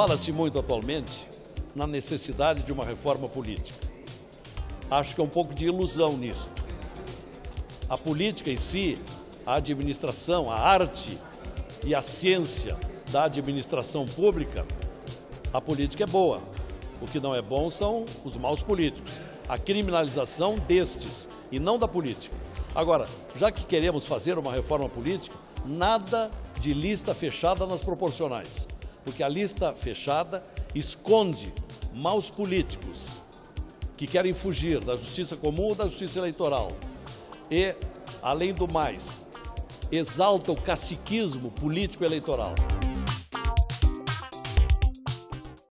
Fala-se muito atualmente na necessidade de uma reforma política. Acho que é um pouco de ilusão nisso. A política em si, a administração, a arte e a ciência da administração pública, a política é boa. O que não é bom são os maus políticos. A criminalização destes e não da política. Agora, já que queremos fazer uma reforma política, nada de lista fechada nas proporcionais, porque a lista fechada esconde maus políticos que querem fugir da justiça comum ou da justiça eleitoral. E, além do mais, exalta o caciquismo político eleitoral.